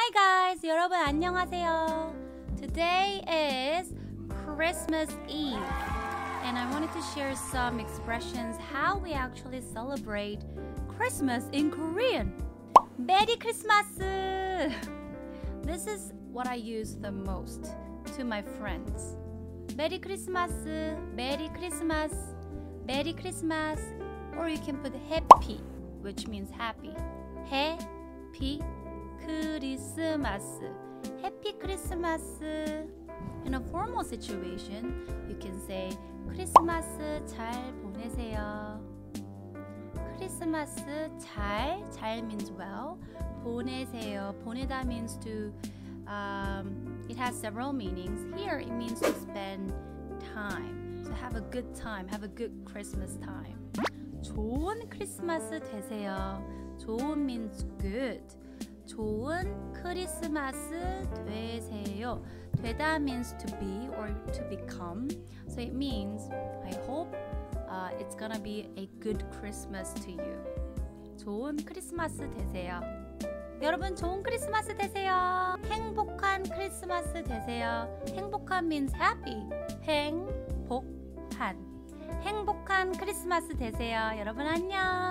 Hi guys, 여러분 안녕하세요. Today is Christmas Eve, and I wanted to share some expressions how we actually celebrate Christmas in Korean. Merry Christmas! This is what I use the most to my friends. Merry Christmas, Merry Christmas, Merry Christmas, or you can put happy, which means happy. Happy Christmas, Happy Christmas. In a formal situation, you can say 크리스마스 잘 보내세요. 크리스마스 잘, 잘 means well. 보내세요. 보내다 means to, um, it has several meanings. Here it means to spend time. So have a good time, have a good Christmas time. 좋은 크리스마스 되세요. 좋은 means good. 좋은 크리스마스 되세요. 되다 means to be or to become. So it means I hope uh, it's gonna be a good Christmas to you. 좋은 크리스마스 되세요. 여러분 좋은 크리스마스 되세요. 행복한 크리스마스 되세요. 행복한 means happy. 행복한. 행복한 크리스마스 되세요. 여러분 안녕.